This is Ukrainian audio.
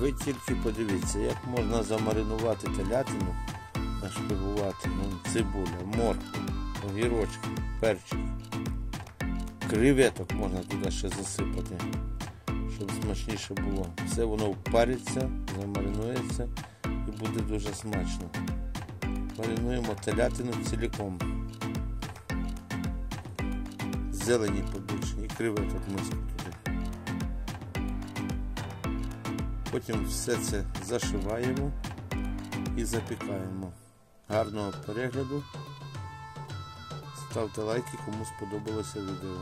Ви тільки подивіться, як можна замаринувати телятину, нашпигувати ну, цибуля, морква, огірочки, перчик. Креветок можна туди ще засипати, щоб смачніше було. Все воно впариться, замаринується і буде дуже смачно. Маринуємо телятину ціліком. Зелені побільше і креветок миску туди. Потім все це зашиваємо і запікаємо. Гарного перегляду. Ставте лайки, кому сподобалося відео.